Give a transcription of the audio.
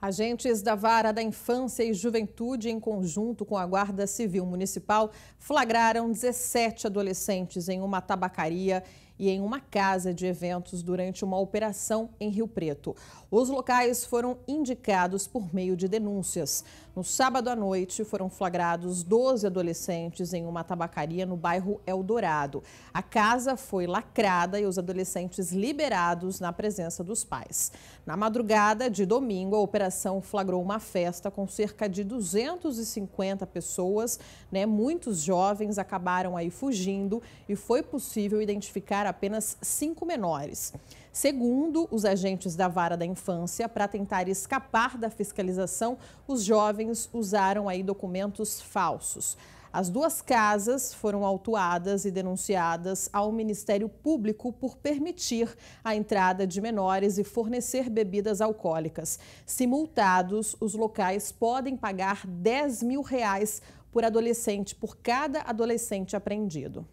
Agentes da Vara da Infância e Juventude, em conjunto com a Guarda Civil Municipal, flagraram 17 adolescentes em uma tabacaria e em uma casa de eventos durante uma operação em Rio Preto. Os locais foram indicados por meio de denúncias. No sábado à noite, foram flagrados 12 adolescentes em uma tabacaria no bairro Eldorado. A casa foi lacrada e os adolescentes liberados na presença dos pais. Na madrugada de domingo, a operação flagrou uma festa com cerca de 250 pessoas, né? Muitos jovens acabaram aí fugindo e foi possível identificar apenas cinco menores. Segundo os agentes da Vara da Infância, para tentar escapar da fiscalização, os jovens usaram aí documentos falsos. As duas casas foram autuadas e denunciadas ao Ministério Público por permitir a entrada de menores e fornecer bebidas alcoólicas. Se multados, os locais podem pagar 10 mil reais por adolescente, por cada adolescente apreendido.